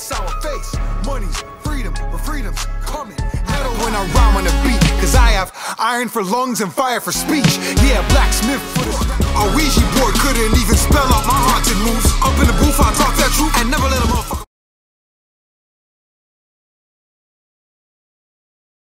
sour face. Money's freedom, but freedom's coming. Metal when I rhyme on the beat, cause I have iron for lungs and fire for speech. Yeah, blacksmith for the. A Ouija board couldn't even spell out